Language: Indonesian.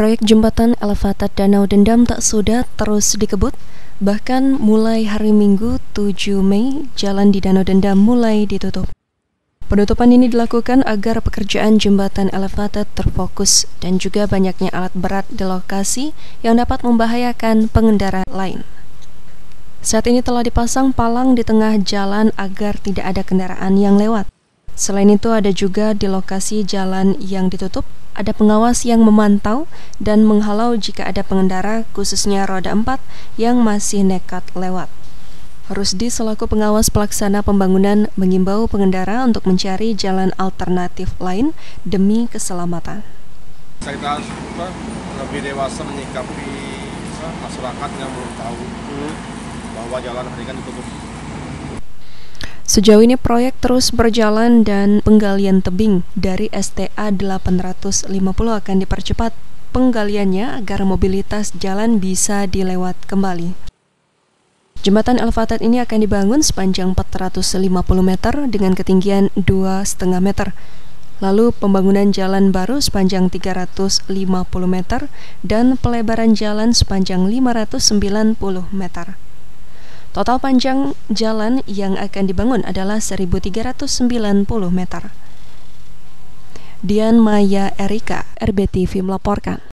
Proyek jembatan elevated Danau Dendam tak sudah terus dikebut. Bahkan mulai hari Minggu 7 Mei, jalan di Danau Dendam mulai ditutup. Penutupan ini dilakukan agar pekerjaan jembatan elevated terfokus dan juga banyaknya alat berat di lokasi yang dapat membahayakan pengendara lain. Saat ini telah dipasang palang di tengah jalan agar tidak ada kendaraan yang lewat. Selain itu ada juga di lokasi jalan yang ditutup ada pengawas yang memantau dan menghalau jika ada pengendara khususnya roda 4 yang masih nekat lewat. Rusdi selaku pengawas pelaksana pembangunan mengimbau pengendara untuk mencari jalan alternatif lain demi keselamatan. Kita lebih dewasa menyikapi masyarakat yang belum tahu hmm. bahwa jalan hari kan ditutup Sejauh ini proyek terus berjalan dan penggalian tebing dari STA 850 akan dipercepat penggaliannya agar mobilitas jalan bisa dilewat kembali. Jembatan elevated ini akan dibangun sepanjang 450 meter dengan ketinggian 2,5 meter. Lalu pembangunan jalan baru sepanjang 350 meter dan pelebaran jalan sepanjang 590 meter. Total panjang jalan yang akan dibangun adalah 1390 meter. Dian Maya Erika, RBTV melaporkan.